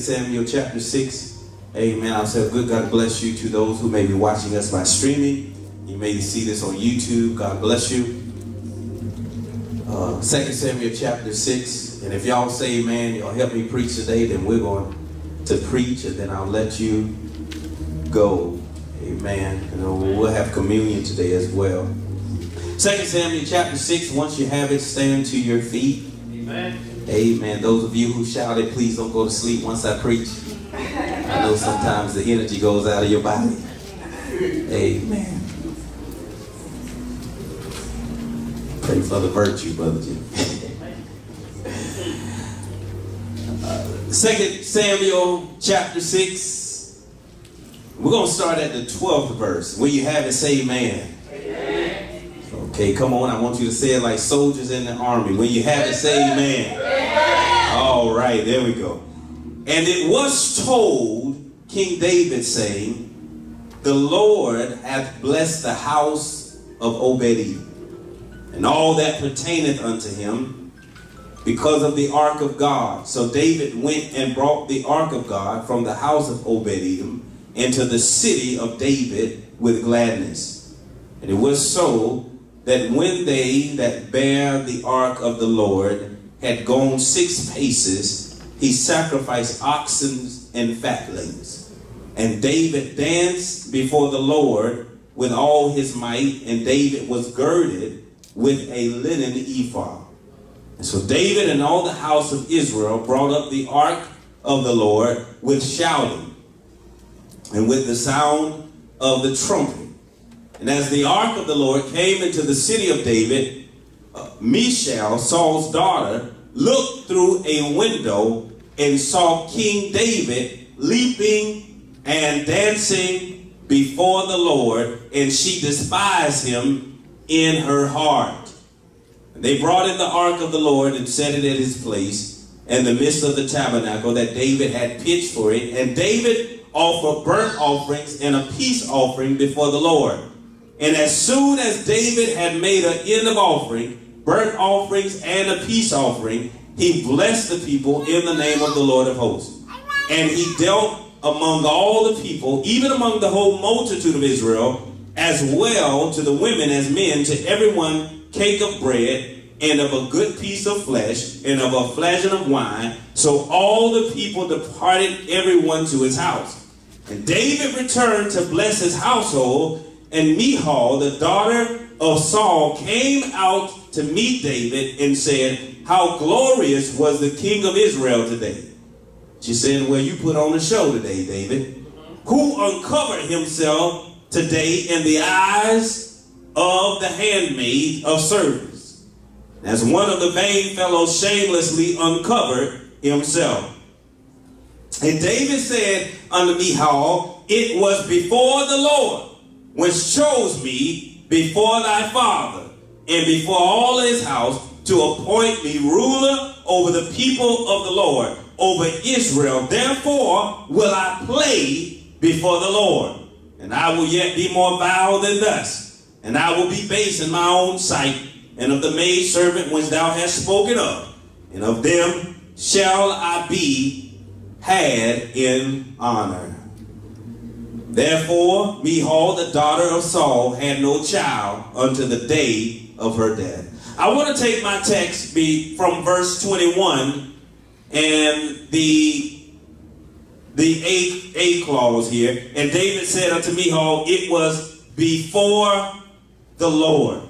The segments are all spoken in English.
Samuel chapter 6. Amen. I'll say, good God bless you to those who may be watching us by streaming. You may see this on YouTube. God bless you. Uh, 2 Samuel chapter 6. And if y'all say amen, y'all help me preach today, then we're going to preach and then I'll let you go. Amen. And we'll have communion today as well. 2 Samuel chapter 6. Once you have it, stand to your feet. Amen. Amen. Those of you who shouted, please don't go to sleep once I preach. I know sometimes the energy goes out of your body. Amen. Pray for the virtue, Brother Jim. Second Samuel chapter 6. We're going to start at the 12th verse. When you have it, say amen. Okay, come on. I want you to say it like soldiers in the army. When you have it, say amen. amen. All right, there we go. And it was told King David, saying, The Lord hath blessed the house of Obed and all that pertaineth unto him because of the ark of God. So David went and brought the ark of God from the house of Obed-Edom into the city of David with gladness. And it was so that when they that bear the ark of the Lord had gone six paces, he sacrificed oxen and fatlings. And David danced before the Lord with all his might, and David was girded with a linen ephod. And so David and all the house of Israel brought up the ark of the Lord with shouting and with the sound of the trumpet. And as the ark of the Lord came into the city of David, uh, Michal, Saul's daughter, looked through a window and saw King David leaping and dancing before the Lord, and she despised him in her heart. And they brought in the ark of the Lord and set it at his place in the midst of the tabernacle that David had pitched for it. And David offered burnt offerings and a peace offering before the Lord. And as soon as David had made an end of offering, burnt offerings and a peace offering, he blessed the people in the name of the Lord of hosts. And he dealt among all the people, even among the whole multitude of Israel, as well to the women as men, to everyone cake of bread and of a good piece of flesh and of a flagon of wine. So all the people departed, everyone to his house. And David returned to bless his household, and Michal, the daughter of Saul, came out to meet David and said, How glorious was the king of Israel today. She said, Well, you put on a show today, David. Who uncovered himself today in the eyes of the handmaid of service, as one of the vain fellows shamelessly uncovered himself. And David said unto Michal, It was before the Lord which chose me before thy father and before all his house to appoint me ruler over the people of the Lord, over Israel. Therefore will I play before the Lord. And I will yet be more vile than thus. And I will be base in my own sight, and of the maid servant whence thou hast spoken of. And of them shall I be had in honor. Therefore, Michal, the daughter of Saul, had no child unto the day of her death. I want to take my text be from verse 21 and the the eighth A clause here. And David said unto Michal, it was before the Lord.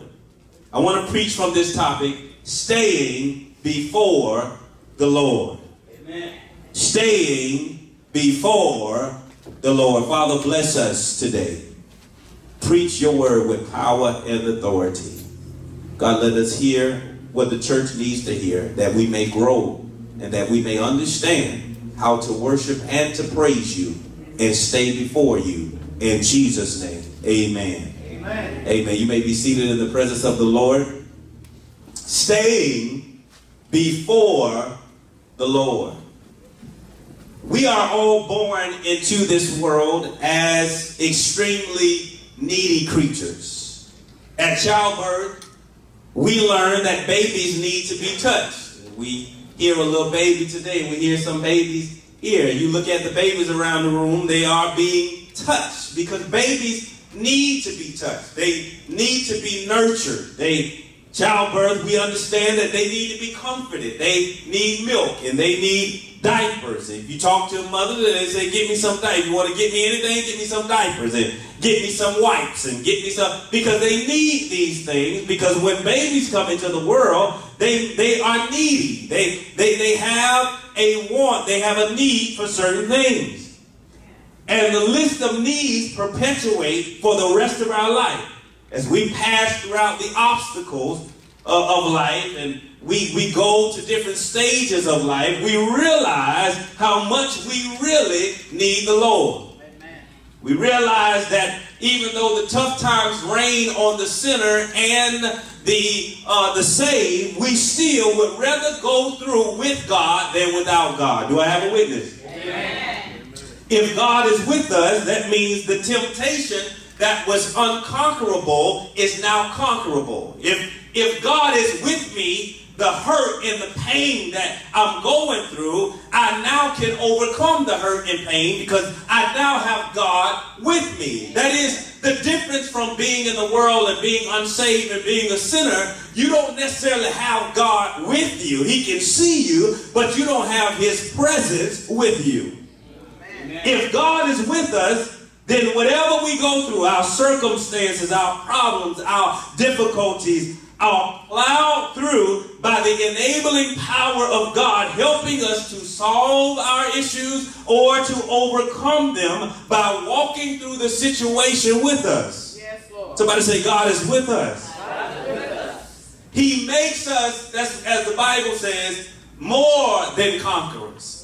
I want to preach from this topic, staying before the Lord. Amen. Staying before the Lord. Father, bless us today. Preach your word with power and authority. God, let us hear what the church needs to hear, that we may grow and that we may understand how to worship and to praise you and stay before you. In Jesus' name, amen. Amen. Amen. You may be seated in the presence of the Lord. Staying before the Lord. We are all born into this world as extremely needy creatures. At childbirth, we learn that babies need to be touched. We hear a little baby today. We hear some babies here. You look at the babies around the room, they are being touched because babies need to be touched. They need to be nurtured. They childbirth, we understand that they need to be comforted. They need milk and they need diapers. If you talk to a mother, they say, "Give me some diapers. You want to get me anything? Give me some diapers and get me some wipes and get me some." Because they need these things. Because when babies come into the world, they they are needy. They they they have a want. They have a need for certain things. And the list of needs perpetuate for the rest of our life. As we pass throughout the obstacles of, of life and we, we go to different stages of life, we realize how much we really need the Lord. Amen. We realize that even though the tough times rain on the sinner and the uh, the saved, we still would rather go through with God than without God. Do I have a witness? Amen. If God is with us, that means the temptation that was unconquerable is now conquerable. If if God is with me, the hurt and the pain that I'm going through, I now can overcome the hurt and pain because I now have God with me. That is the difference from being in the world and being unsaved and being a sinner. You don't necessarily have God with you. He can see you, but you don't have his presence with you. Amen. If God is with us, then whatever we go through, our circumstances, our problems, our difficulties, are plowed through by the enabling power of God, helping us to solve our issues or to overcome them by walking through the situation with us. Yes, Lord. Somebody say, God is with us. He makes us, that's, as the Bible says, more than conquerors.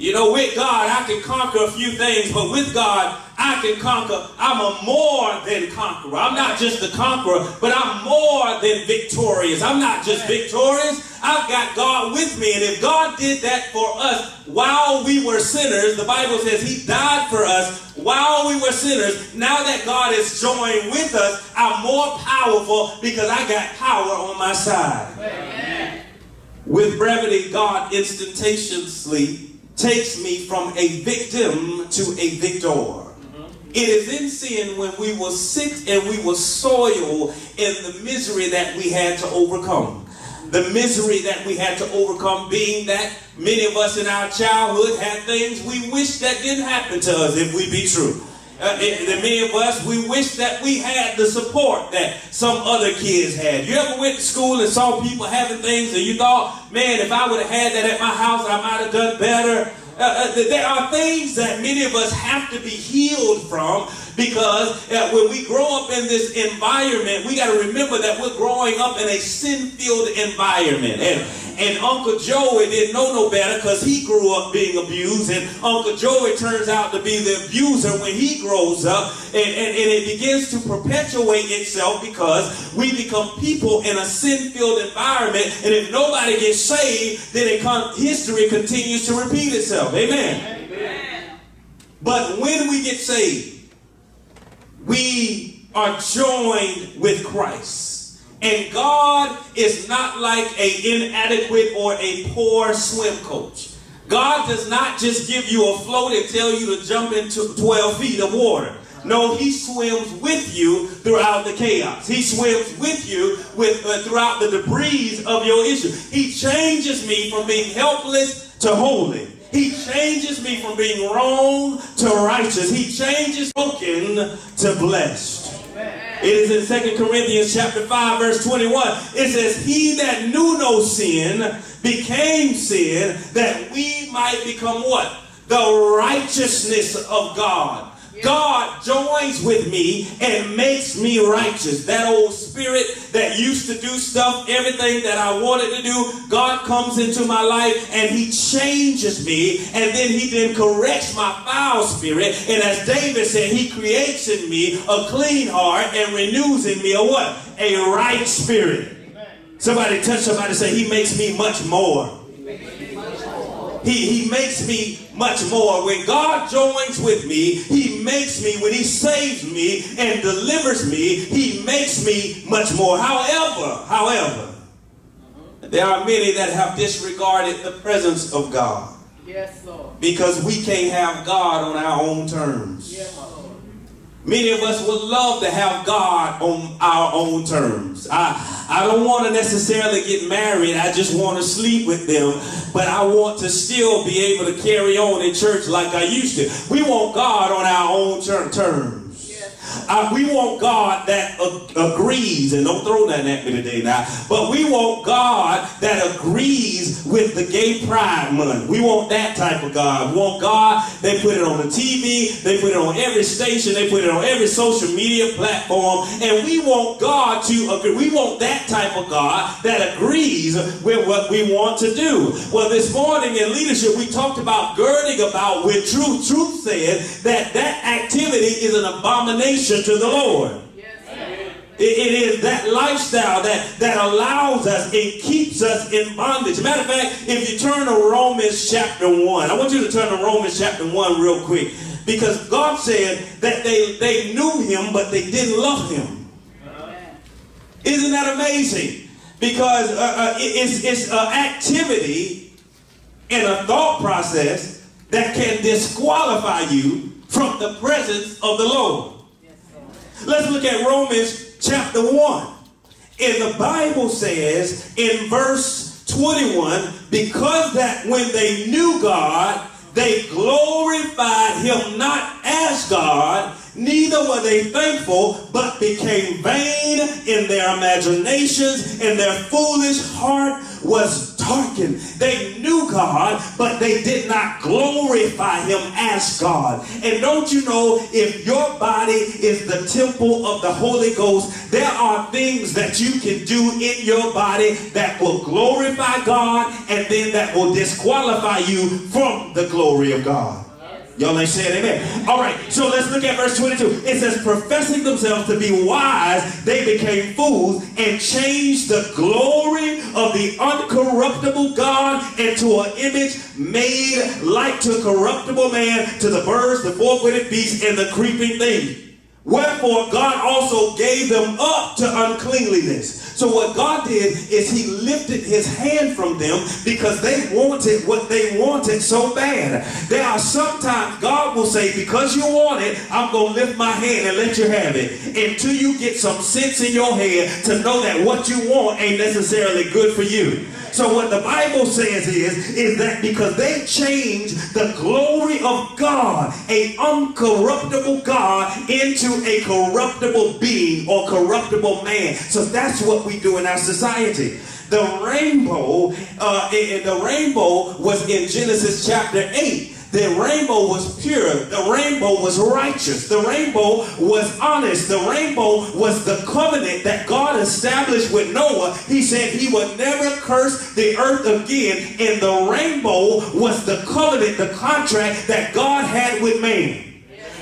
You know, with God, I can conquer a few things, but with God, I can conquer. I'm a more than conqueror. I'm not just a conqueror, but I'm more than victorious. I'm not just victorious. I've got God with me. And if God did that for us while we were sinners, the Bible says he died for us while we were sinners. Now that God is joined with us, I'm more powerful because I got power on my side. Amen. With brevity, God instantaneously takes me from a victim to a victor. It is in sin when we were sick and we were soiled in the misery that we had to overcome. The misery that we had to overcome being that many of us in our childhood had things we wish that didn't happen to us if we be true. Uh, it, many of us, we wish that we had the support that some other kids had. You ever went to school and saw people having things and you thought, man, if I would have had that at my house, I might have done better? Uh, uh, there are things that many of us have to be healed from because when we grow up in this environment, we got to remember that we're growing up in a sin-filled environment. And, and Uncle Joey didn't know no better because he grew up being abused. And Uncle Joey turns out to be the abuser when he grows up. And, and, and it begins to perpetuate itself because we become people in a sin-filled environment. And if nobody gets saved, then it con- history continues to repeat itself. Amen. Amen. But when we get saved, we are joined with Christ. And God is not like a inadequate or a poor swim coach. God does not just give you a float and tell you to jump into 12 feet of water. No, he swims with you throughout the chaos. He swims with you with uh, throughout the debris of your issue. He changes me from being helpless to holy. He changes me from being wrong to righteous. He changes broken to blessed. It is in 2 Corinthians chapter 5 verse 21. It says, he that knew no sin became sin that we might become what? The righteousness of God. God joins with me and makes me righteous. That old spirit that used to do stuff, everything that I wanted to do, God comes into my life and he changes me and then he then corrects my foul spirit. And as David said, he creates in me a clean heart and renews in me a what? A right spirit. Somebody touch somebody say, he makes me much more. He, he makes me much more. When God joins with me, he makes me, when he saves me and delivers me, he makes me much more. However, however, there are many that have disregarded the presence of God. Yes, Lord. Because we can't have God on our own terms. Yes, Lord. Many of us would love to have God on our own terms. I, I don't want to necessarily get married. I just want to sleep with them. But I want to still be able to carry on in church like I used to. We want God on our own ter- terms. Uh, we want God that uh, agrees, and don't throw that at me today now, but we want God that agrees with the gay pride month. We want that type of God. We want God, they put it on the TV, they put it on every station, they put it on every social media platform, and we want God to agree. We want that type of God that agrees with what we want to do. Well, this morning in leadership, we talked about girding about with truth. Truth said that that activity is an abomination to the Lord. It is that lifestyle that, that allows us, it keeps us in bondage. Matter of fact, if you turn to Romans chapter 1, I want you to turn to Romans chapter 1 real quick. Because God said that they, they knew him, but they didn't love him. Isn't that amazing? Because uh, uh, it's, it's an activity and a thought process that can disqualify you from the presence of the Lord. Let's look at Romans chapter 1. And the Bible says in verse 21, because that when they knew God, they glorified him not as God, neither were they thankful, but became vain in their imaginations, and their foolish heart was darkened. They knew God, but they did not glorify him as God. And don't you know, if your body is the temple of the Holy Ghost, there are things that you can do in your body that will glorify God and then that will disqualify you from the glory of God. Y'all ain't saying amen. All right, so let's look at verse 22. It says, professing themselves to be wise, they became fools and changed the glory of the uncorruptible God into an image made like to corruptible man, to the birds, the four-footed beasts, and the creeping things. Wherefore God also gave them up to uncleanliness. So what God did is he lifted his hand from them because they wanted what they wanted so bad. There are sometimes God will say, because you want it, I'm going to lift my hand and let you have it. Until you get some sense in your head to know that what you want ain't necessarily good for you. So what the Bible says is, is that because they changed the glory of God, a uncorruptible God, into a corruptible being or corruptible man. So that's what we do in our society. The rainbow, uh, the rainbow was in Genesis chapter 8. The rainbow was pure. The rainbow was righteous. The rainbow was honest. The rainbow was the covenant that God established with Noah. He said he would never curse the earth again. And the rainbow was the covenant, the contract that God had with man.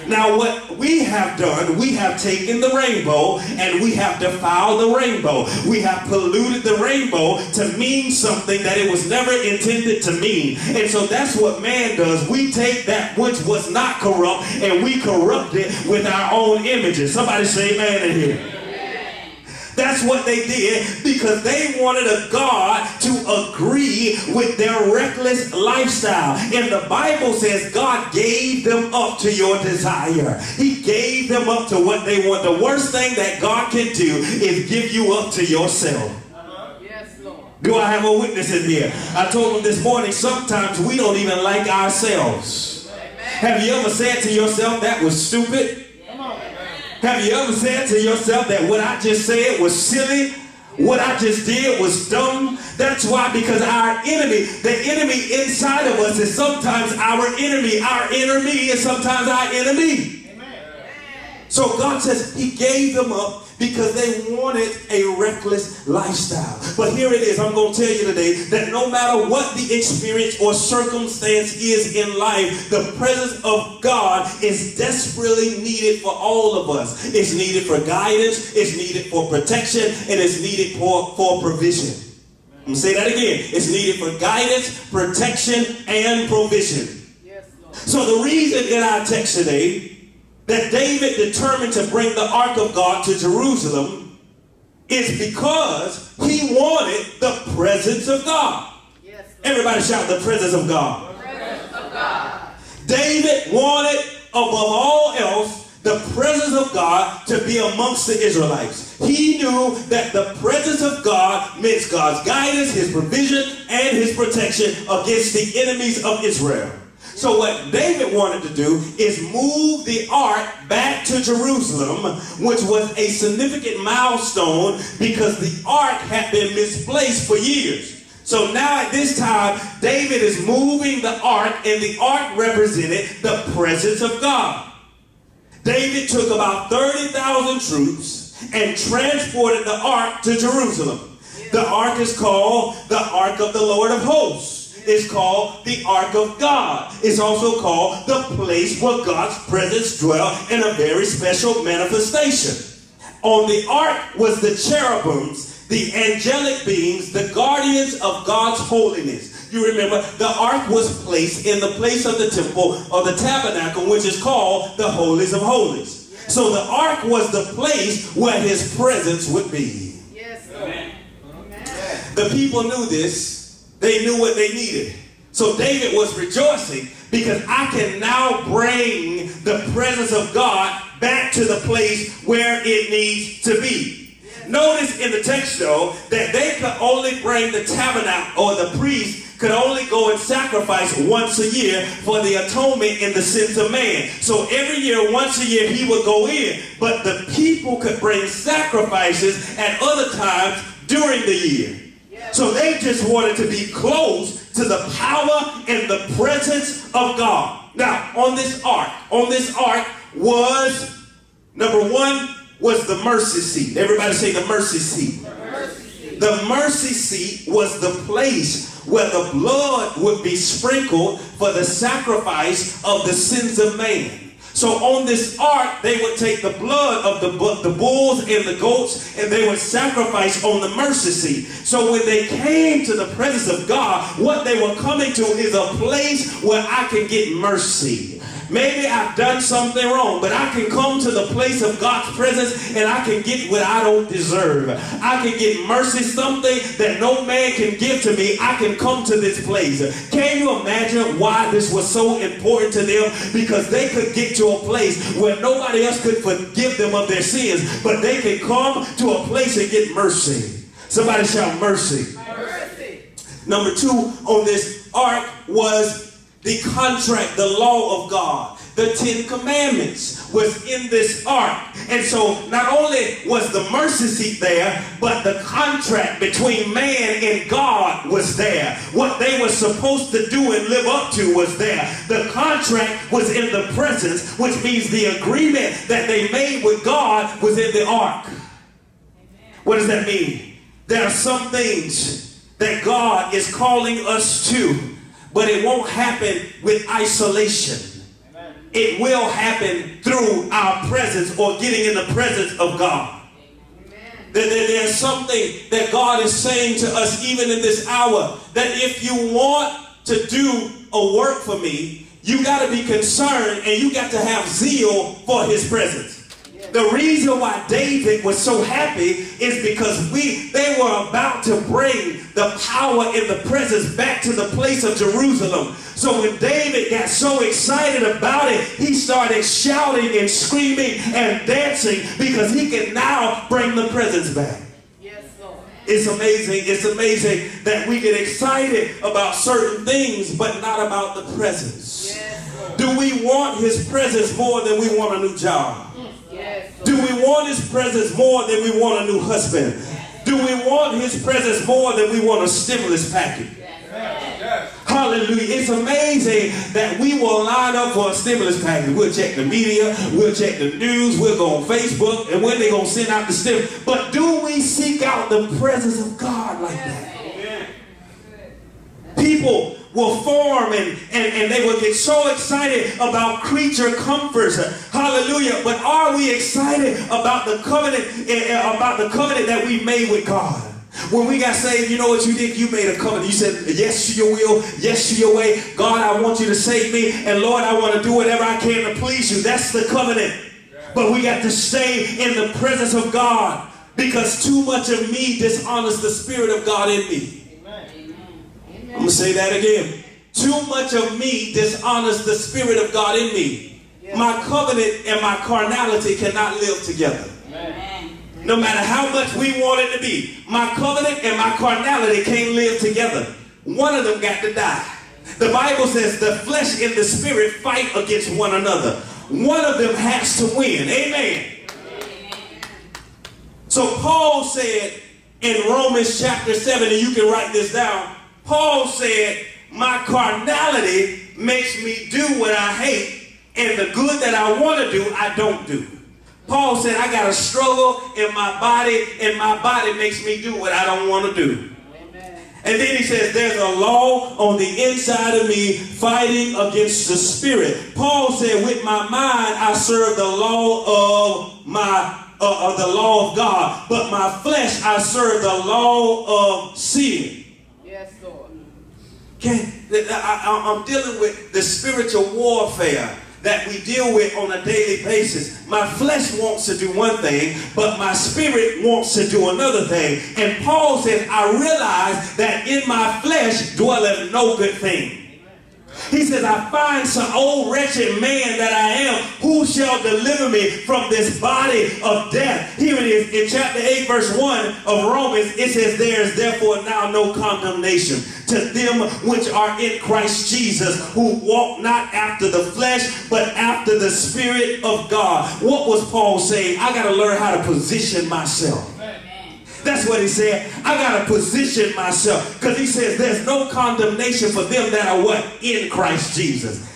Now, what we have done, we have taken the rainbow and we have defiled the rainbow. We have polluted the rainbow to mean something that it was never intended to mean. And so that's what man does. We take that which was not corrupt and we corrupt it with our own images. Somebody say amen in here. That's what they did because they wanted a God to agree with their reckless lifestyle. And the Bible says God gave them up to your desire. He gave them up to what they want. The worst thing that God can do is give you up to yourself. Do I have a witness in here? I told them this morning, sometimes we don't even like ourselves. Have you ever said to yourself, that was stupid? Have you ever said to yourself that what I just said was silly? What I just did was dumb? That's why, because our enemy, the enemy inside of us is sometimes our enemy. Our enemy is sometimes our enemy. Amen. So God says he gave them up because they wanted a reckless lifestyle. But here it is. I'm going to tell you today that no matter what the experience or circumstance is in life, the presence of God is desperately needed for all of us. It's needed for guidance, it's needed for protection, and it's needed for, for provision. I'm going to say that again. It's needed for guidance, protection, and provision. Yes, So the reason in our text today that David determined to bring the ark of God to Jerusalem is because he wanted the presence of God. Yes, Everybody shout the presence of God. David wanted above all else the presence of God to be amongst the Israelites. He knew that the presence of God meant God's guidance, his provision, and his protection against the enemies of Israel. So what David wanted to do is move the ark back to Jerusalem, which was a significant milestone because the ark had been misplaced for years. So now at this time, David is moving the ark, and the ark represented the presence of God. David took about 30,000 troops and transported the ark to Jerusalem. The ark is called the Ark of the Lord of Hosts. It's called the Ark of God. It's also called the place where God's presence dwelt in a very special manifestation. On the ark was the cherubims, the angelic beings, the guardians of God's holiness. You remember, the ark was placed in the place of the temple or the tabernacle, which is called the holies of holies. So the ark was the place where his presence would be. Yes, Amen. The people knew this. They knew what they needed. So David was rejoicing because I can now bring the presence of God back to the place where it needs to be. Notice in the text though that they could only bring the tabernacle or the priest could only go and sacrifice once a year for the atonement in the sins of man. So every year, once a year, he would go in. But the people could bring sacrifices at other times during the year. So they just wanted to be close to the power and the presence of God. Now, on this ark, on this ark was number one was the mercy seat. Everybody say the mercy seat. The mercy seat was the place where the blood would be sprinkled for the sacrifice of the sins of man. So on this ark, they would take the blood of the, the bulls and the goats and they would sacrifice on the mercy seat. So when they came to the presence of God, what they were coming to is a place where I can get mercy. Maybe I've done something wrong, but I can come to the place of God's presence and I can get what I don't deserve. I can get mercy, something that no man can give to me. I can come to this place. Can you imagine why this was so important to them? Because they could get to a place where nobody else could forgive them of their sins, but they could come to a place and get mercy. Somebody shout mercy. Mercy. Number two on this ark was the contract, the law of God. The Ten Commandments was in this ark. And so not only was the mercy seat there, but the contract between man and God was there. What they were supposed to do and live up to was there. The contract was in the presence, which means the agreement that they made with God was in the ark. What does that mean? There are some things that God is calling us to, but it won't happen with isolation. It will happen through our presence or getting in the presence of God. There- there's something that God is saying to us even in this hour that if you want to do a work for me, you got to be concerned and you got to have zeal for his presence. The reason why David was so happy is because we they were about to bring the power and the presence back to the place of Jerusalem. So when David got so excited about it, he started shouting and screaming and dancing because he can now bring the presence back. Yes, Lord. It's amazing. It's amazing that we get excited about certain things, but not about the presence. Yes, Do we want his presence more than we want a new job? Do we want his presence more than we want a new husband? Do we want his presence more than we want a stimulus package? Hallelujah. It's amazing that we will line up for a stimulus package. We'll check the media, we'll check the news, we'll go on Facebook, and when they're going to send out the stimulus. But do we seek out the presence of God like that? People will form and, and, and they will get so excited about creature comforts. Hallelujah. But are we excited about the covenant, eh, eh, about the covenant that we made with God? When we got saved, you know what you did? You made a covenant. You said, yes to your will, yes to your way. God, I want you to save me. And Lord, I want to do whatever I can to please you. That's the covenant. But we got to stay in the presence of God because too much of me dishonors the Spirit of God in me. I'm going to say that again. too much of me dishonors the Spirit of God in me. My covenant and my carnality cannot live together. No matter how much we want it to be, my covenant and my carnality can't live together. One of them got to die. The Bible says the flesh and the spirit fight against one another. One of them has to win. Amen. So Paul said in Romans chapter 7, and you can write this down. Paul said, My carnality makes me do what I hate, and the good that I want to do, I don't do. Paul said, I got a struggle in my body, and my body makes me do what I don't want to do. And then he says, There's a law on the inside of me fighting against the spirit. Paul said, With my mind, I serve the law of my uh, of the law of God, but my flesh, I serve the law of sin. Okay, I, am dealing with the spiritual warfare that we deal with on a daily basis. My flesh wants to do one thing, but my spirit wants to do another thing. And Paul said, I realize that in my flesh dwelleth no good thing. He says, I find some old wretched man that I am. Who shall deliver me from this body of death? Here it is in chapter 8, verse 1 of Romans. It says, There is therefore now no condemnation to them which are in Christ Jesus, who walk not after the flesh, but after the Spirit of God. What was Paul saying? I got to learn how to position myself. That's what he said. I got to position myself because he says there's no condemnation for them that are what? In Christ Jesus.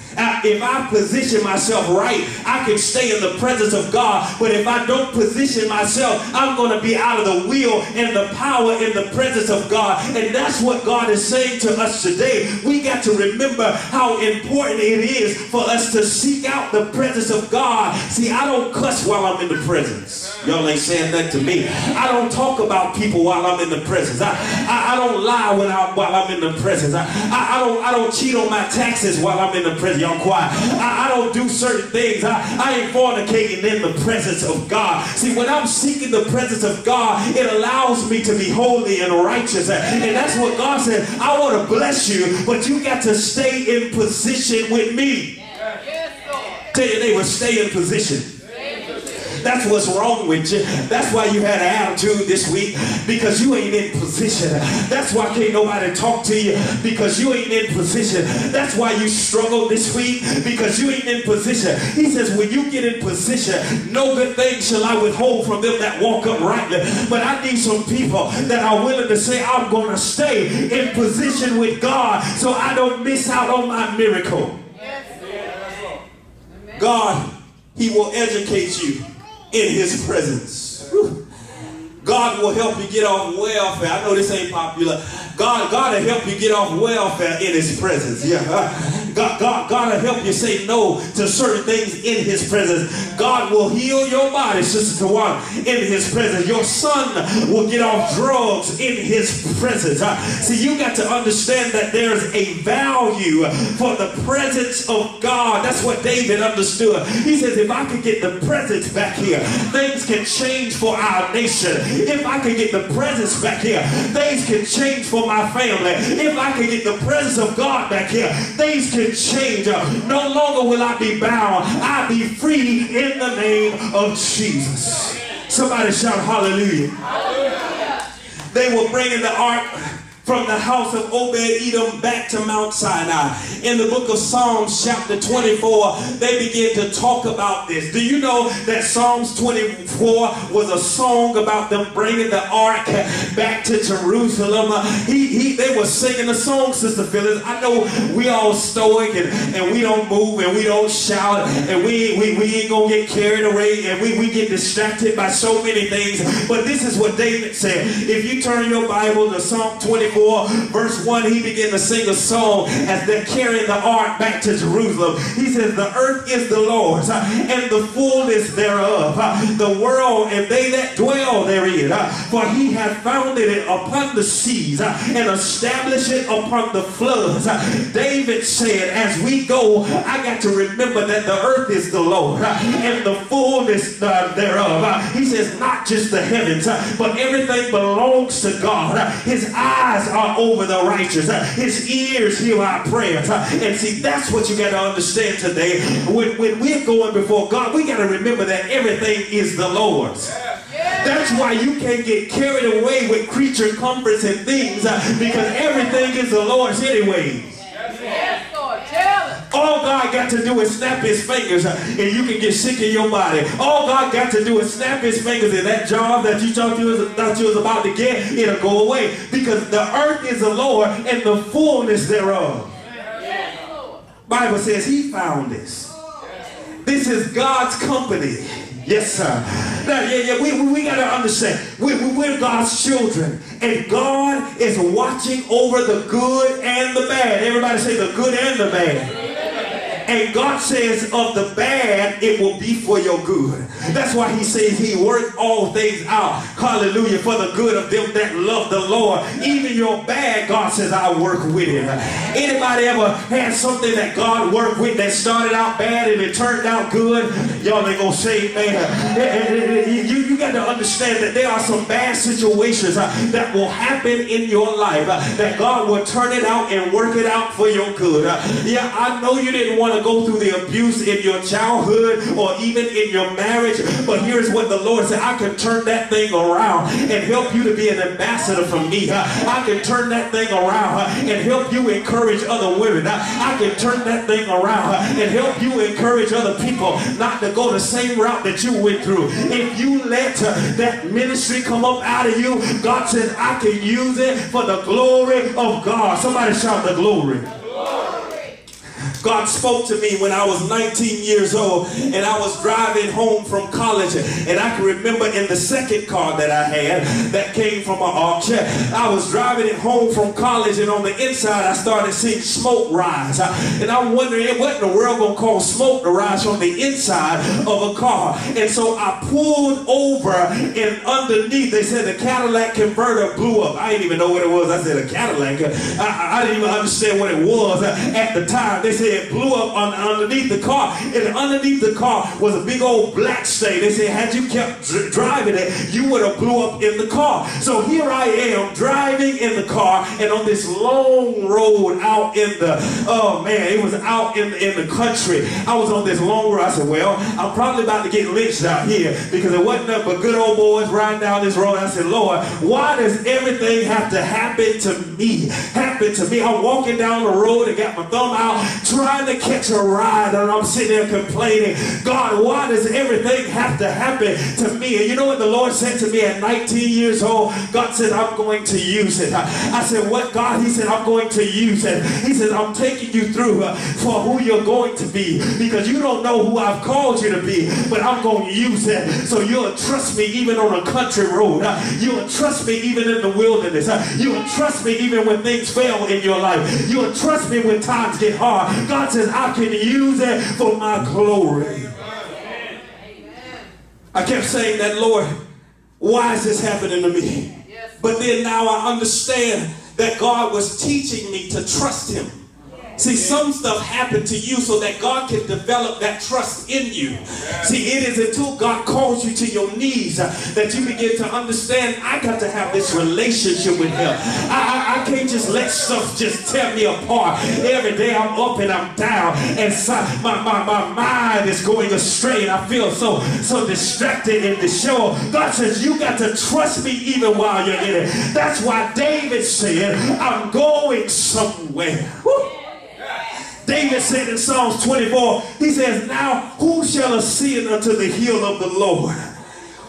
If I position myself right, I can stay in the presence of God. But if I don't position myself, I'm going to be out of the will and the power in the presence of God. And that's what God is saying to us today. We got to remember how important it is for us to seek out the presence of God. See, I don't cuss while I'm in the presence. Y'all ain't saying that to me. I don't talk about people while I'm in the presence. I, I, I don't lie when I, while I'm in the presence. I, I, I, don't, I don't cheat on my taxes while I'm in the presence. Y'all quiet. I, I don't do certain things. I, I ain't fornicating in the presence of God. See, when I'm seeking the presence of God, it allows me to be holy and righteous. And that's what God said. I want to bless you, but you got to stay in position with me. Yes. Tell your neighbor, stay in position. That's what's wrong with you. That's why you had an attitude this week because you ain't in position. That's why can't nobody talk to you because you ain't in position. That's why you struggle this week because you ain't in position. He says, when you get in position, no good thing shall I withhold from them that walk uprightly. But I need some people that are willing to say, I'm going to stay in position with God so I don't miss out on my miracle. God, He will educate you in his presence. God will help you get off welfare. I know this ain't popular. God, God will help you get off welfare in his presence. Yeah. God, God, God will help you say no to certain things in his presence. God will heal your body, Sister Tawana, in his presence. Your son will get off drugs in his presence. See, you got to understand that there's a value for the presence of God. That's what David understood. He says, if I could get the presence back here, things can change for our nation. If I could get the presence back here, things can change for my family. If I could get the presence of God back here, things can change. Up. No longer will I be bound. I'll be free in the name of Jesus. Somebody shout hallelujah. hallelujah. They were bringing the ark from the house of Obed Edom back to Mount Sinai. In the book of Psalms, chapter 24, they begin to talk about this. Do you know that Psalms 24 was a song about them bringing the ark back to Jerusalem? He, he, they were singing a song, Sister Phyllis. I know we all stoic and, and we don't move and we don't shout and we, we, we ain't gonna get carried away and we, we get distracted by so many things. But this is what David said. If you turn your Bible to Psalm 24, 24, verse 1, he began to sing a song as they're carrying the ark back to Jerusalem. He says, The earth is the Lord's uh, and the fullness thereof, uh, the world and they that dwell therein. Uh, for he hath founded it upon the seas and established it upon the floods. David said, As we go, I got to remember that the earth is the Lord and the fullness thereof. He says, Not just the heavens, but everything belongs to God. His eyes eyes are over the righteous. Uh, his ears hear our prayers. Uh, and see, that's what you got to understand today. When, when we're going before God, we got to remember that everything is the Lord's. That's why you can't get carried away with creature comforts and things uh, because everything is the Lord's anyway. Yes, Lord. Tell it. All God got to do is snap his fingers and you can get sick in your body. All God got to do is snap his fingers and that job that you thought you was, thought you was about to get, it'll go away. Because the earth is the Lord and the fullness thereof. Bible says he found this. This is God's company. Yes, sir. Now, yeah, yeah, we, we, we got to understand. We, we, we're God's children. And God is watching over the good and the bad. Everybody say the good and the bad. And God says of the bad, it will be for your good. That's why he says he worked all things out. Hallelujah. For the good of them that love the Lord. Even your bad, God says, I work with it. Anybody ever had something that God worked with that started out bad and it turned out good? Y'all ain't gonna say, man. You, you got to understand that there are some bad situations uh, that will happen in your life uh, that God will turn it out and work it out for your good. Uh, yeah, I know you didn't want to go through the abuse in your childhood or even in your marriage, but here's what the Lord said I can turn that thing around and help you to be an ambassador for me. I can turn that thing around and help you encourage other women. I can turn that thing around and help you encourage other people not to go the same route that you went through. If you let uh, that ministry come up out of you, God says, I can use it for the glory of God. Somebody shout the glory. God spoke to me when I was 19 years old and I was driving home from college and I can remember in the second car that I had that came from an auction. I was driving it home from college and on the inside I started seeing smoke rise. And I'm wondering what in the world gonna cause smoke to rise from the inside of a car? And so I pulled over and underneath they said the Cadillac converter blew up. I didn't even know what it was. I said a Cadillac. I, I didn't even understand what it was at the time. They said it blew up on, underneath the car. And underneath the car was a big old black stain. They said, had you kept driving it, you would have blew up in the car. So here I am driving in the car and on this long road out in the, oh man, it was out in, in the country. I was on this long road. I said, well, I'm probably about to get lynched out here because it wasn't nothing but good old boys riding down this road. I said, Lord, why does everything have to happen to me? Happen to me. I'm walking down the road and got my thumb out trying to catch a ride and I'm sitting there complaining, God, why does everything have to happen to me? And you know what the Lord said to me at 19 years old? God said, I'm going to use it. I said, what God? He said, I'm going to use it. He said, I'm taking you through uh, for who you're going to be because you don't know who I've called you to be, but I'm going to use it. So you'll trust me even on a country road. Uh, You'll trust me even in the wilderness. Uh, You'll trust me even when things fail in your life. You'll trust me when times get hard. God says, I can use it for my glory. I kept saying that, Lord, why is this happening to me? Yes. But then now I understand that God was teaching me to trust Him. See, some stuff happened to you so that God can develop that trust in you. See, it is until God calls you to your knees uh, that you begin to understand I got to have this relationship with Him. I, I, I can't just let stuff just tear me apart. Every day I'm up and I'm down, and so, my, my, my mind is going astray, and I feel so, so distracted and distraught. God says, You got to trust me even while you're in it. That's why David said, I'm going somewhere. Woo. David said in Psalms 24, he says, Now who shall ascend unto the hill of the Lord?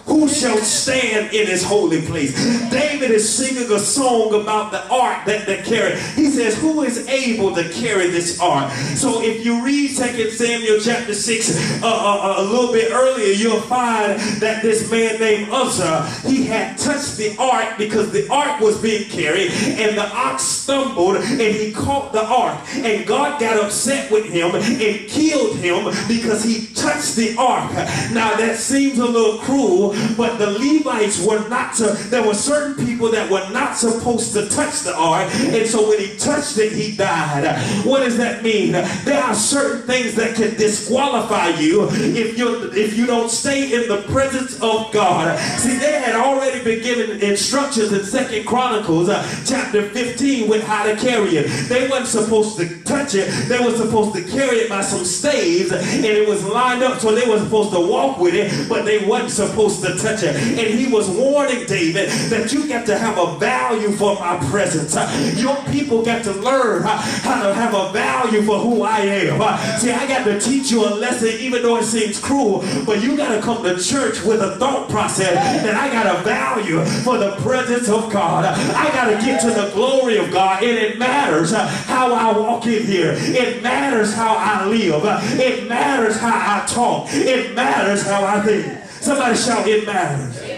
Who shall stand in his holy place? David is singing a song about the ark that they carry. He says, Who is able to carry this ark? So if you read 2 Samuel chapter 6 uh, uh, a little bit earlier, you'll find that this man named Uzzah, he had touched the ark because the ark was being carried, and the ox stumbled and he caught the ark. And God got upset with him and killed him because he touched the ark. Now that seems a little cruel, but the Levites were not to, there were certain people that were not supposed to touch the ark. And so when he touched it, he died. What does that mean? There are certain things that can disqualify you if you if you don't stay in the presence of God. See, they had already been given instructions in Second Chronicles uh, chapter 15 with how to carry it. They weren't supposed to touch it. They were supposed to carry it by some staves, and it was lined up so they were supposed to walk with it, but they wasn't supposed to touch. And he was warning David that you got to have a value for my presence. Your people got to learn how to have a value for who I am. See, I got to teach you a lesson, even though it seems cruel, but you got to come to church with a thought process that I got a value for the presence of God. I got to get to the glory of God, and it matters how I walk in here. It matters how I live. It matters how I talk. It matters how I think. Somebody shout, it matters.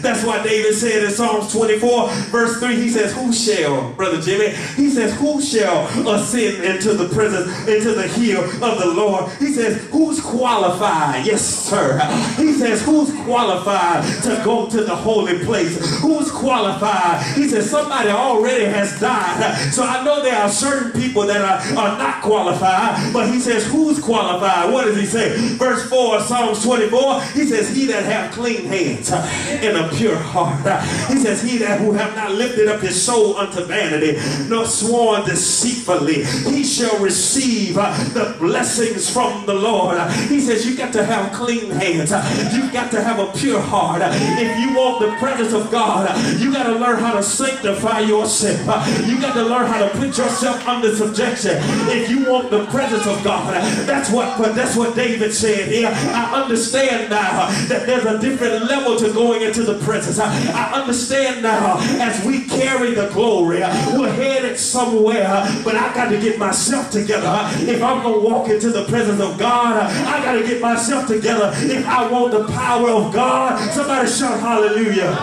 That's why David said in Psalms 24, verse 3, he says, Who shall, Brother Jimmy, he says, Who shall ascend into the presence, into the hill of the Lord? He says, Who's qualified? Yes, sir. He says, Who's qualified to go to the holy place? Who's qualified? He says, Somebody already has died. So I know there are certain people that are, are not qualified, but he says, Who's qualified? What does he say? Verse 4, Psalms 24, he says, He that have clean hands and a pure heart. He says, He that who have not lifted up his soul unto vanity, nor sworn deceitfully, he shall receive uh, the blessings from the Lord. He says, You got to have clean hands. You got to have a pure heart. If you want the presence of God, you got to learn how to sanctify yourself. You got to learn how to put yourself under subjection. If you want the presence of God, that's what that's what David said here. I understand now that there's a different level to going into the presence. I, understand now as we carry the glory, uh, we're headed somewhere, uh, but I got to get myself together. If I'm going to walk into the presence of God, uh, I got to get myself together. If I want the power of God, somebody shout hallelujah.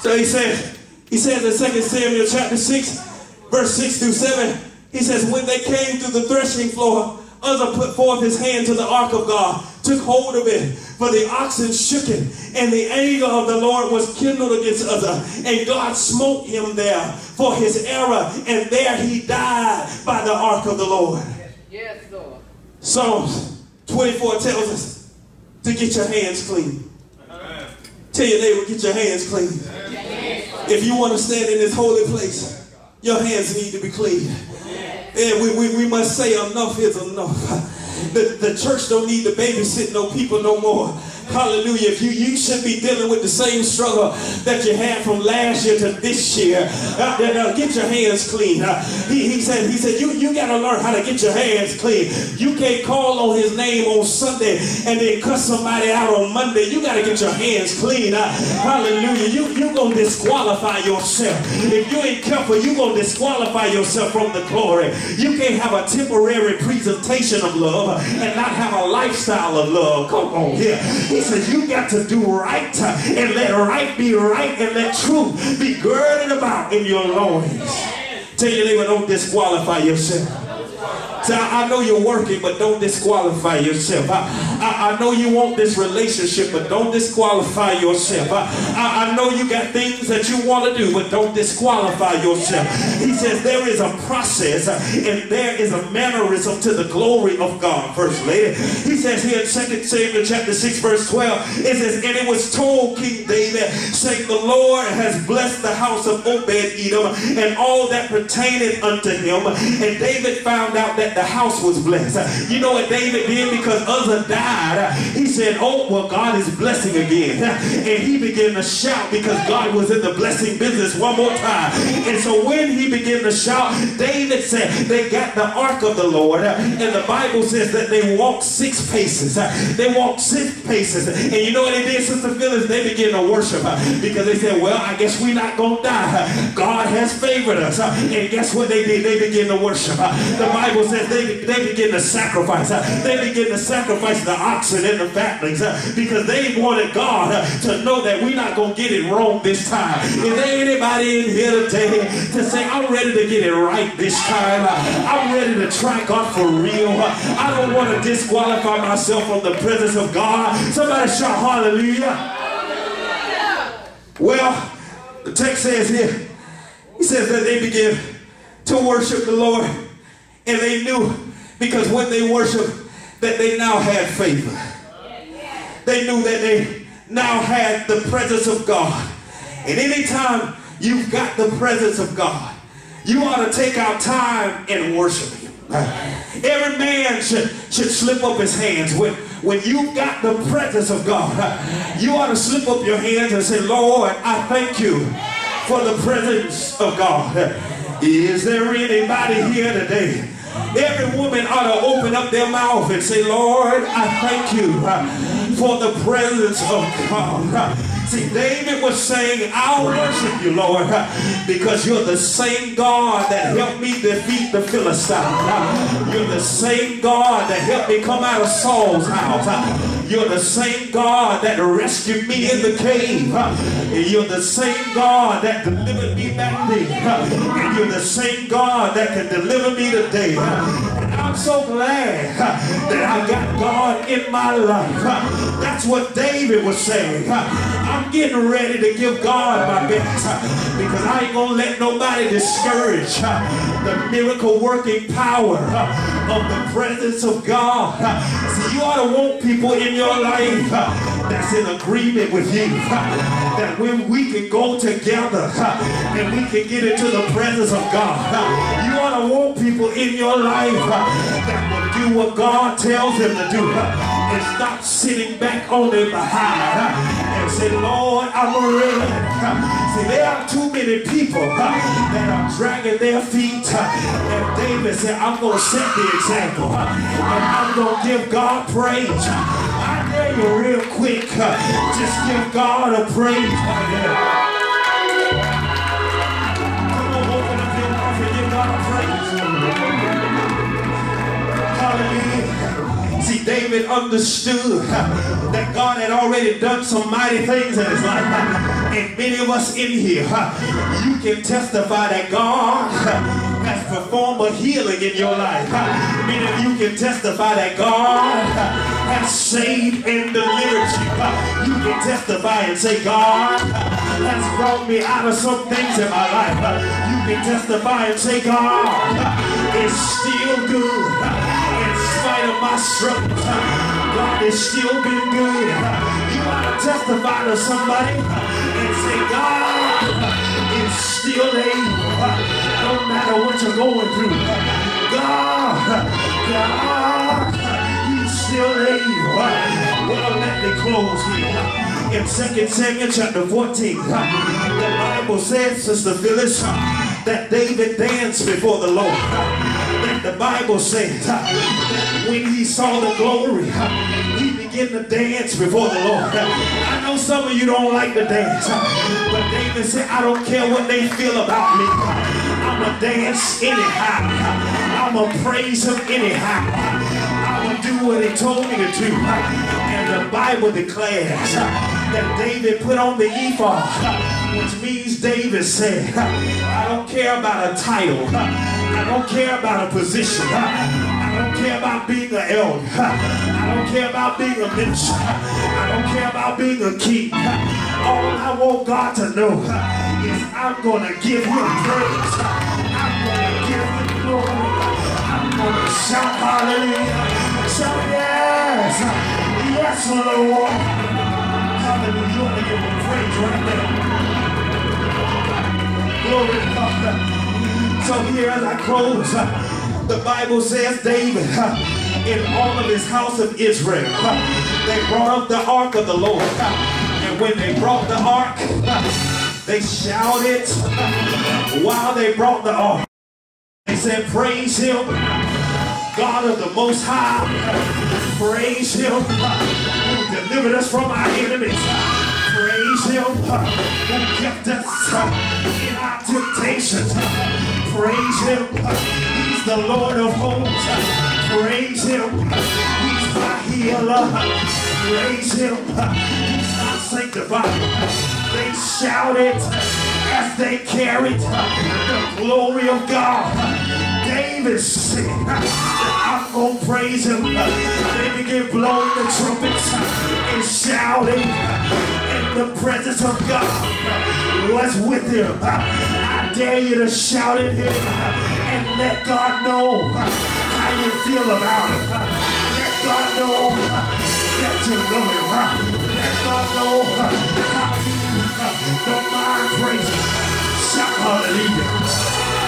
So he says, he says in 2 Samuel chapter 6, verse 6 through 7, he says, when they came to the threshing floor, Uzzah put forth his hand to the ark of God, took hold of it, for the oxen shook it, and the anger of the Lord was kindled against Uzzah, and God smote him there for his error, and there he died by the ark of the Lord. Yes, Lord. Psalms 24 tells us to get your hands clean. Tell your neighbor, get your hands clean. If you want to stand in this holy place, your hands need to be clean. And we, we, we must say enough is enough. The, the church don't need to babysit no people no more. Hallelujah. If you, you should be dealing with the same struggle that you had from last year to this year. Uh, uh, get your hands clean. Uh, he, he said, he said, you, you got to learn how to get your hands clean. You can't call on his name on Sunday and then cuss somebody out on Monday. You got to get your hands clean. Uh, hallelujah. You, you going to disqualify yourself. If you ain't careful, you going to disqualify yourself from the glory. You can't have a temporary presentation of love and not have a lifestyle of love. Come on here. He says you got to do right and let right be right and let truth be girded about in your loins. Tell your neighbor, don't disqualify yourself. So I, know you're working, but don't disqualify yourself. I, I, I know you want this relationship, but don't disqualify yourself. I, I, I know you got things that you want to do, but don't disqualify yourself. He says there is a process and there is a mannerism to the glory of God, First Lady. He says here in 2 Samuel chapter 6, verse 12, it says, And it was told King David, saying, The Lord has blessed the house of Obed Edom and all that pertaineth unto him. And David found out that the house was blessed. You know what David did because Uzzah died? He said, Oh, well, God is blessing again. And he began to shout because God was in the blessing business one more time. And so when he began to shout, David said, They got the ark of the Lord. And the Bible says that they walked six paces. They walked six paces. And you know what they did, Sister Phyllis? They began to worship because they said, Well, I guess we're not going to die. God has favored us. And guess what they did? They began to worship. The Bible says says they, they begin to sacrifice. Uh, they begin to sacrifice the oxen and the fatlings uh, because they wanted God uh, to know that we're not going to get it wrong this time. Is there anybody in here today to say, I'm ready to get it right this time? I'm ready to try God for real. I don't want to disqualify myself from the presence of God. Somebody shout hallelujah. Well, the text says here, he says that they began to worship the Lord. And they knew because when they worshiped that they now had favor. They knew that they now had the presence of God. And anytime you've got the presence of God, you ought to take out time and worship Him. Every man should, should slip up his hands. When, when you've got the presence of God, you ought to slip up your hands and say, Lord, I thank you for the presence of God. Is there anybody here today? Every woman ought to open up their mouth and say, Lord, I thank you uh, for the presence of God. Uh, see, David was saying, I'll worship you, Lord, uh, because you're the same God that helped me defeat the Philistine. You're the same God that helped me come out of Saul's house. You're the same God that rescued me in the cave. You're the same God that delivered me back then. And you're the same God that can deliver me today. I'm so glad that I got God in my life. That's what David was saying. I'm getting ready to give God my best because I ain't going to let nobody discourage the miracle working power of the presence of God. See, you ought to want people in your life uh, that's in agreement with you. Uh, that when we can go together uh, and we can get into the presence of God, you ought to want people in your life that will do what God tells them to do and stop sitting back on their behind and say, Lord, I'm ready. See, there are too many people that are dragging their feet. And David said, I'm going to set the example. And I'm going to give God praise. I real quick. Uh, just give God a praise. Come on, open up your mouth and give God a praise. Hallelujah. See, David understood uh, that God had already done some mighty things in his life. Uh, and many of us in here, you can testify that God has performed a healing in your life. Many of you can testify that God has saved and delivered you. You can testify and say, God has brought me out of some things in my life. You can testify and say, God is still good in spite of my struggles. God has still been good. You ought to testify to somebody and say, God is still able. No matter what you're going through. God, God, Still able. Well, let me close here. In 2 Samuel chapter 14, the Bible says, Sister Phyllis, that David danced before the Lord. And the Bible says that when he saw the glory, he began to dance before the Lord. I know some of you don't like to dance, but David said, I don't care what they feel about me. I'm going to dance anyhow. I'm going to praise him anyhow. To do what he told me to do. And the Bible declares that David put on the ephod, which means David said, I don't care about a title. I don't care about a position. I don't care about being an elder. I don't care about being a minister. I don't care about being a king. All I want God to know is I'm going to give him praise. I'm going to give him glory. I'm going to shout hallelujah. Shout yes. Yes, Lord. Hallelujah. To give him praise right there. Glory to God. So here as I close, the Bible says David, in all of his house of Israel, they brought up the ark of the Lord. And when they brought the ark, they shouted while they brought the ark. They said, praise him, God of the Most High. Praise him who delivered us from our enemies. Praise him who kept us in our temptations. Praise him. He's the Lord of hosts. Praise him. He's my healer. Praise him. He's my sanctifier. They shouted as they carried the glory of God. David said, I'm going to praise him. They began blowing the trumpets and shouting. And the presence of God was with him. I dare you to shout at him and let God know how you feel about it. Let God know that you love him. Let God know how you don't mind praising. Shout hallelujah.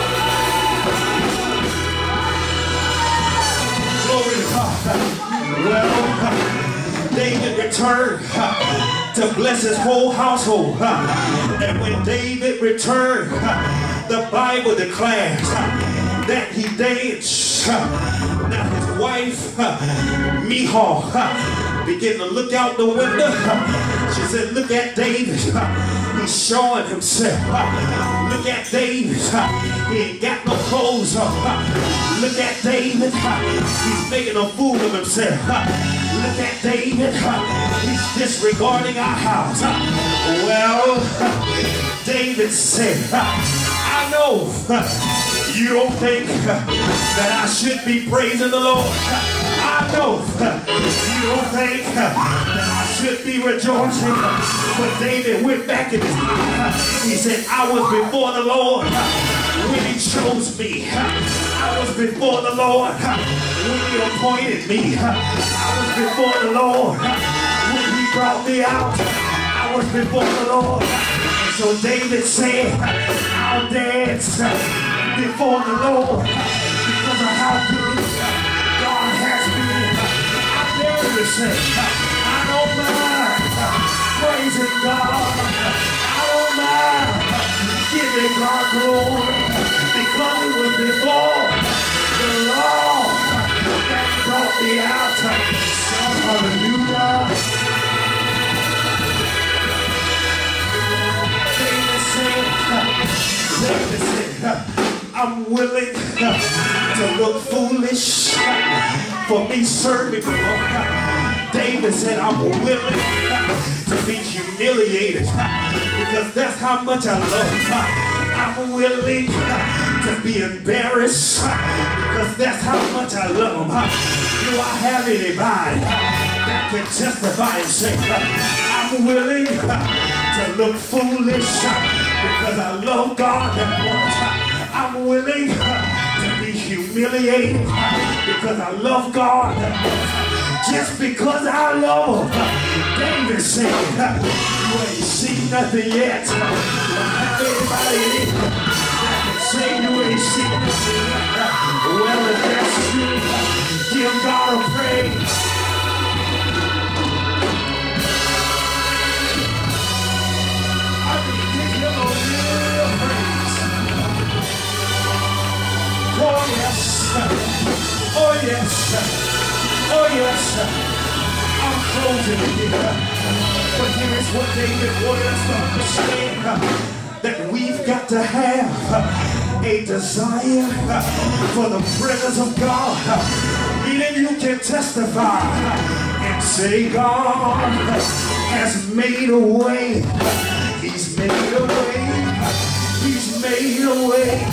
Glory. Well, David returned to bless his whole household. And when David returned, the Bible declares that he danced. Now his wife, Michal, began to look out the window. She said, look at David. He's showing himself. Look at David. He ain't got no clothes on. Look at David. He's making a fool of himself. Look at David. He's disregarding our house. Well, David said, I know you don't think that I should be praising the Lord. I know you don't think that I should be rejoicing. But David went back in his He said, I was before the Lord when he chose me. I was before the Lord when he appointed me. I was before the Lord when he brought me out. I was before the Lord. So David said, I'll dance before the Lord because of how good say, I don't mind praising God. I don't mind giving God glory because it was before the Lord that brought me out. So hallelujah. I'm willing to look foolish for me serving the. David said, I'm willing to be humiliated because that's how much I love. I'm willing to be embarrassed because that's how much I love him. Do I have anybody that can testify and say, I'm willing to look foolish because I love God that much. I'm willing to be humiliated because I love God. Just because I love David said, you ain't seen nothing yet. Closing. But here is what David to understand. Uh, that we've got to have uh, a desire uh, for the presence of God. Meaning you can testify and say God has made a way. He's made a way. He's made a way.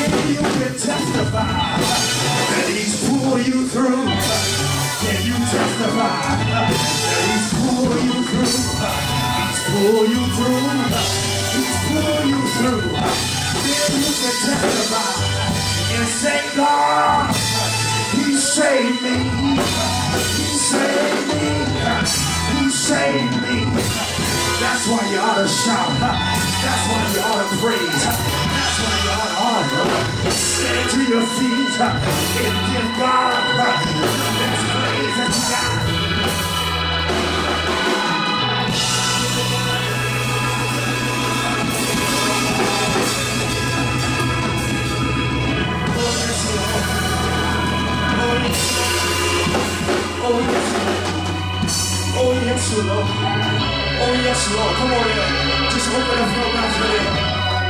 Maybe you can testify that he's pulled you through. Testify that he's pulled you through? He's pulled you through. He's pulled you through. Then you can testify and say, God, he saved me. He saved me. He saved me. That's why you ought to shout. That's why you ought to praise. That's why you ought to honor. Stand to your feet and give God Oh, yes. Oh, yes. Lord. Oh, yes, Lord. Come on in. Just open up your mouth them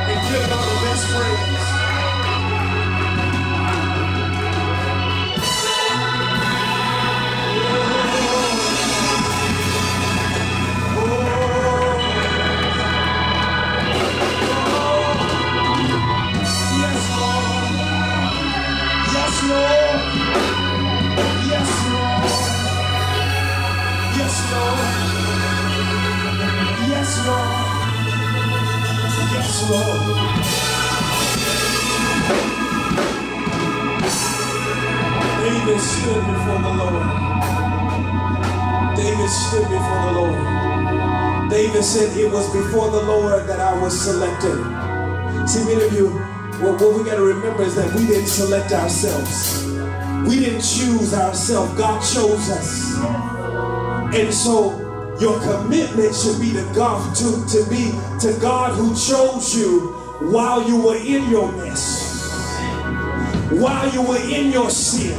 and give God the best praise. David stood before the Lord. David stood before the Lord. David said, It was before the Lord that I was selected. See, many of you, what, what we got to remember is that we didn't select ourselves. We didn't choose ourselves. God chose us. And so your commitment should be to God, to, to be to God who chose you while you were in your mess, while you were in your sin,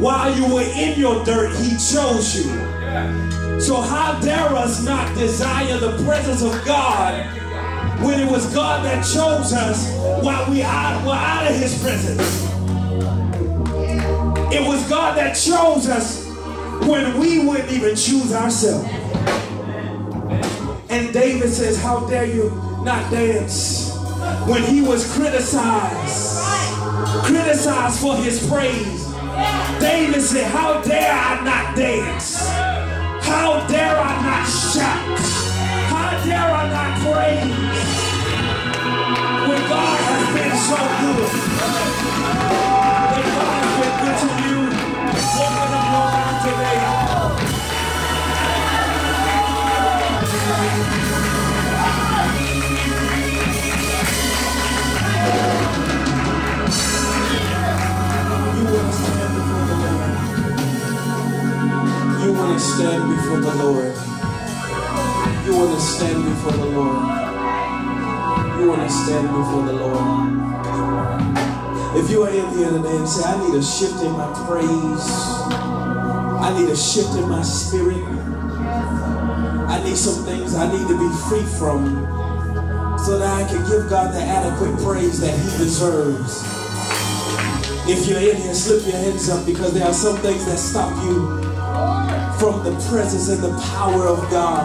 while you were in your dirt, He chose you. So how dare us not desire the presence of God when it was God that chose us while we out, were out of His presence? It was God that chose us when we wouldn't even choose ourselves. And David says, How dare you not dance? When he was criticized, criticized for his praise, David said, How dare I not dance? How dare I not shout? How dare I not praise? When God has been so good. Want to stand before the Lord. You want to stand before the Lord. You want to stand before the Lord. If you are in here today and say, I need a shift in my praise, I need a shift in my spirit, I need some things I need to be free from so that I can give God the adequate praise that He deserves. If you're in here, slip your hands up because there are some things that stop you from the presence and the power of God.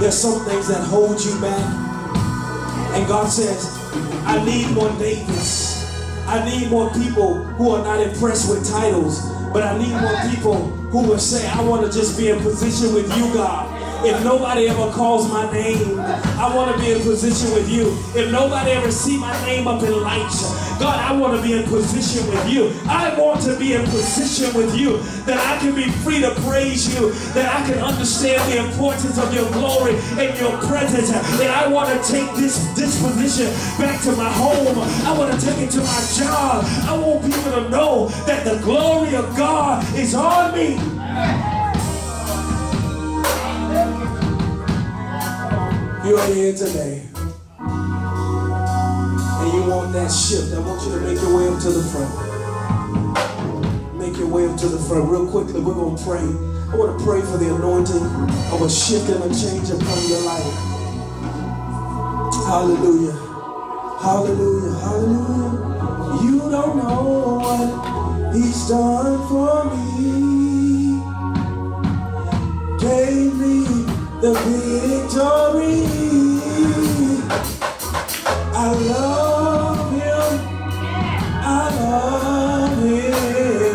There's some things that hold you back. And God says, I need more Davids. I need more people who are not impressed with titles, but I need more people who will say, I want to just be in position with you, God. If nobody ever calls my name, I want to be in position with you. If nobody ever see my name up in lights, God, I want to be in position with you. I want to be in position with you that I can be free to praise you, that I can understand the importance of your glory and your presence. And I want to take this disposition back to my home. I want to take it to my job. I want people to know that the glory of God is on me. You're here today. And you want that shift. I want you to make your way up to the front. Make your way up to the front. Real quickly, we're going to pray. I want to pray for the anointing of a shift and a change upon your life. Hallelujah. Hallelujah. Hallelujah. You don't know what he's done for me. Gave me the victory. I love him. I love him.